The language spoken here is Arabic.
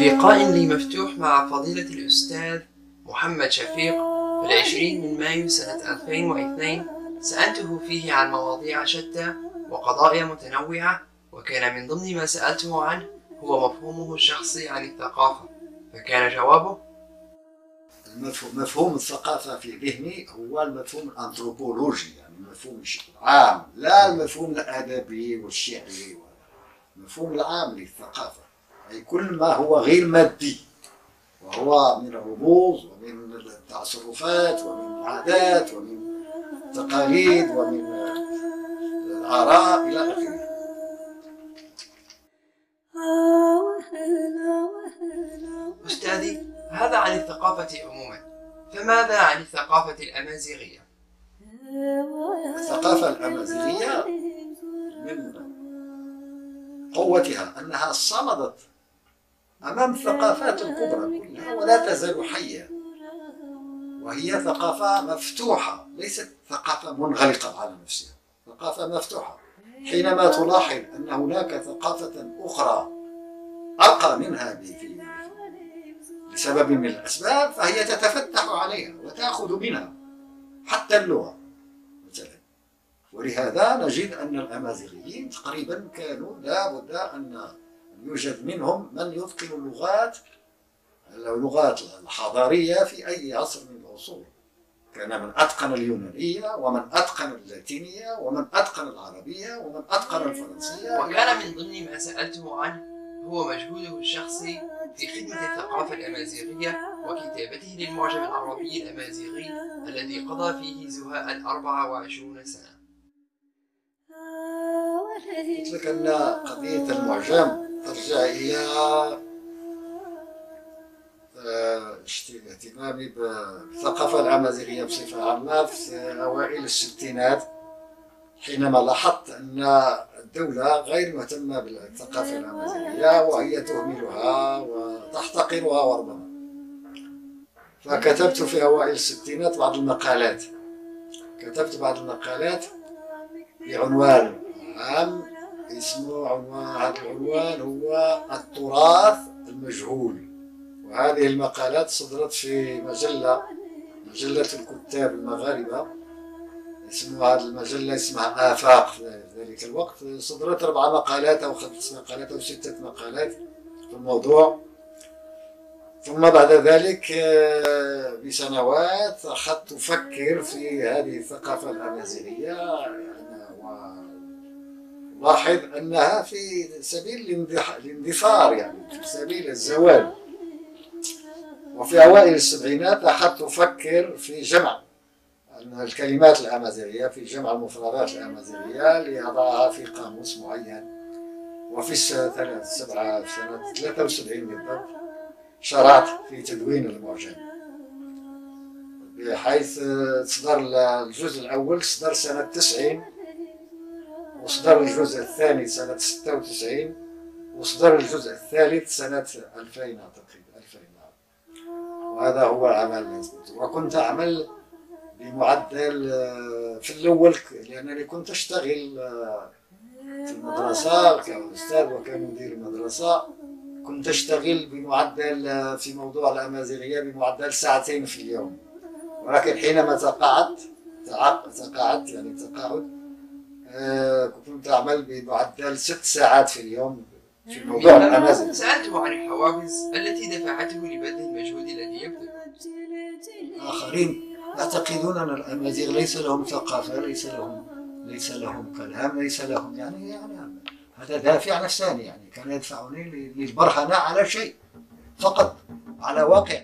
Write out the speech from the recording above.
لقاء لي مفتوح مع فضيلة الأستاذ محمد شفيق في العشرين من مايو سنة 2002 سألته فيه عن مواضيع شتى وقضايا متنوعة وكان من ضمن ما سألته عنه هو مفهومه الشخصي عن الثقافة. فكان جوابه؟ مفهوم الثقافة في ذهني هو المفهوم الأنثروبولوجي يعني المفهوم العام لا المفهوم الأدبي والشعري. المفهوم العام للثقافة. أي كل ما هو غير مادي وهو من الرموز ومن التصرفات ومن العادات ومن التقاليد ومن الآراء إلى آخره أستاذي هذا عن الثقافة عموما فماذا عن الثقافة الأمازيغية؟ الثقافة الأمازيغية من قوتها أنها صمدت أمام الثقافات الكبرى كلها ولا تزال حية. وهي ثقافة مفتوحة ليست ثقافة منغلقة على نفسها ثقافة مفتوحة. حينما تلاحظ أن هناك ثقافة أخرى أرقى منها لسبب من الأسباب فهي تتفتح عليها وتأخذ منها حتى اللغة مثلا. ولهذا نجد أن الأمازيغيين تقريبا كانوا لا بد أن يوجد منهم من يتقن اللغات اللغات الحضارية في أي عصر من العصور. كان من أتقن اليونانية ومن أتقن اللاتينية ومن أتقن العربية ومن أتقن الفرنسية. وكان من ضمن ما سألته عنه هو مجهوده الشخصي في خدمة الثقافة الأمازيغية وكتابته للمعجم العربي الأمازيغي الذي قضى فيه زهاء الأربع وعشرون سنة. قلت لك أن قضية المعجم ترجع إلى اهتمامي بالثقافة الأمازيغية بصفة عامة في أوائل الستينات حينما لاحظت أن الدولة غير مهتمة بالثقافة الأمازيغية وهي تهملها وتحتقرها وربما. فكتبت في أوائل الستينات بعض المقالات. كتبت بعض المقالات بعنوان عام اسمه هذا العنوان هو التراث المجهول. وهذه المقالات صدرت في مجلة مجلة الكتاب المغاربة. اسمها هذه المجلة اسمها آفاق في ذلك الوقت. صدرت أربع مقالات أو خمس مقالات أو ستة مقالات في الموضوع. ثم بعد ذلك آه، بسنوات أخذت أفكر في هذه الثقافة الأمازيغية. ولاحظ أنها في سبيل الاندثار يعني في سبيل الزوال. وفي أوائل السبعينات أخذت أفكر في جمع الكلمات الأمازيغية في جمع المفردات الأمازيغية لأضعها في قاموس معين. وفي السنة سبعة سنة 73 بالضبط شرعت في تدوين المعجم. بحيث صدر الجزء الأول صدر سنة 90 وصدر الجزء الثاني سنة 96 وصدر الجزء الثالث سنة 2000 أعتقد 2000 وهذا هو العمل وكنت أعمل بمعدل آه، في الأول لأنني كنت أشتغل آه، في المدرسة كأستاذ وكمدير مدرسة كنت أشتغل بمعدل آه، في موضوع الأمازيغية بمعدل ساعتين في اليوم. ولكن حينما تقاعدت تقاعدت يعني تقاعد كنت أعمل بمعدل ست ساعات في اليوم في موضوع الأمازيغ سألته عن الحوافز التي دفعته لبذل المجهود الذي يبذل. آخرين يعتقدون أن الأمازيغ ليس لهم ثقافة ليس لهم ليس لهم كلام ليس لهم يعني يعني هذا دافع نفساني يعني كان يدفعني للبرهنة على شيء فقط على واقع.